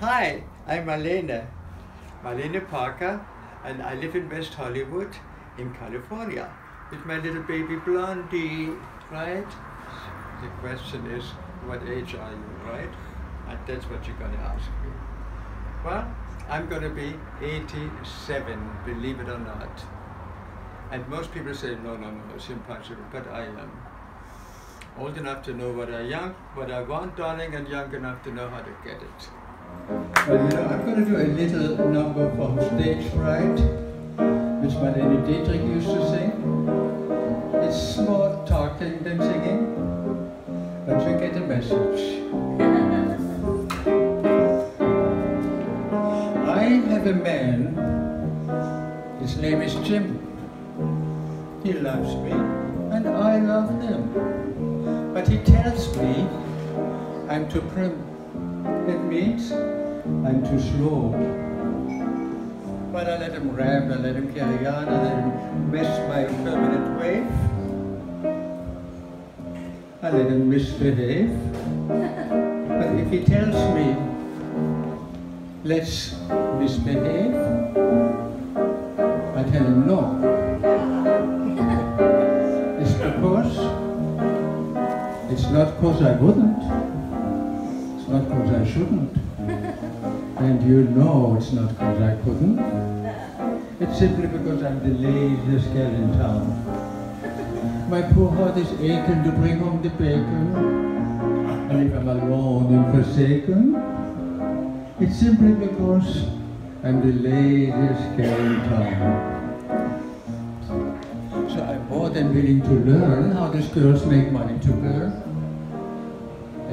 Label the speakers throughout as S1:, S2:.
S1: Hi, I'm Marlene. Marlene Parker, and I live in West Hollywood in California with my little baby Blondie, right? The question is, what age are you, right? And that's what you're gonna ask me. Well, I'm gonna be 87, believe it or not. And most people say, no, no, no, it's impossible, but I am. Old enough to know what I young, what I want, darling, and young enough to know how to get it. I'm going to do a little number from stage right, which my lady Dietrich used to sing. It's more talking than singing, but you get the message. I have a man, his name is Jim. He loves me, and I love him. But he tells me I'm too prim. It means I'm too slow. But I let him ram, I let him carry on, I let him miss my permanent wave. I let him misbehave. But if he tells me, let's misbehave, I tell him no. It's because, it's not because I wouldn't, it's not because I shouldn't. And you know it's not because I couldn't. It's simply because I'm the laziest girl in town. My poor heart is aching to bring home the bacon. And if I'm alone and forsaken, it's simply because I'm the laziest girl in town. So I'm more than willing to learn how these girls make money to burn.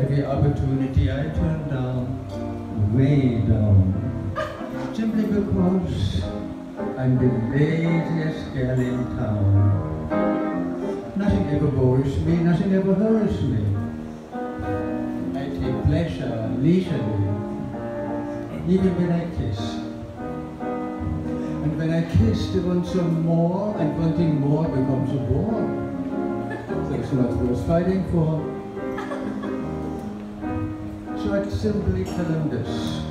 S1: Every opportunity I turn down, way down. Simply because I'm the laziest girl in town. Nothing ever bores me, nothing ever hurts me. I take pleasure leisurely, even when I kiss. And when I kiss, they want some more, and wanting more becomes a bore. So it's not worth fighting for. Them this.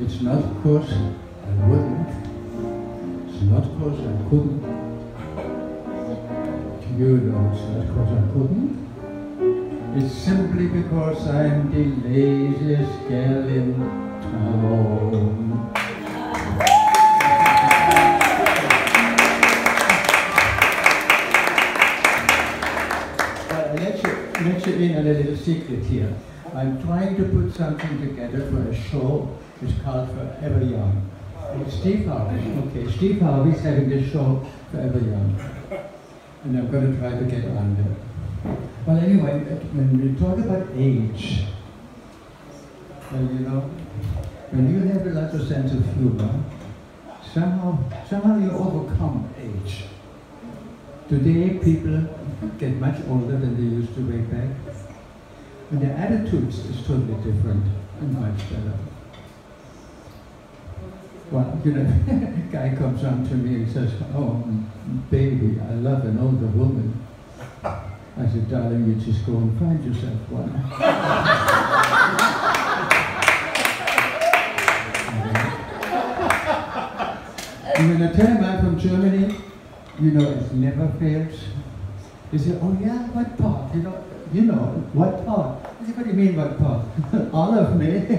S1: It's not because I wouldn't. It's not because I couldn't. You know it's not because I couldn't. It's simply because I'm the laziest girl in town. I'll let you, let in a little secret here. I'm trying to put something together for a show. It's called Forever Young. It's Steve Harvey. Okay, Steve Harvey's having this show Forever Young. And I'm going to try to get on there. Well, anyway, when we talk about age, well, you know, when you have a lot of sense of humor, somehow, somehow you overcome age. Today, people get much older than they used to way back. And their attitudes is totally different and much better. Well, you know, a guy comes on to me and says, oh, baby, I love an older woman. I said, darling, you just go and find yourself one. and when I tell him I'm from Germany, you know, it never fails. He said, oh yeah, what part? You know, you know, what part? I said, what do you mean what part? All of me.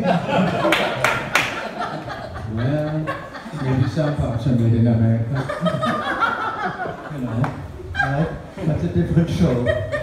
S1: well, maybe some parts are made in America. you know, right? That's a different show.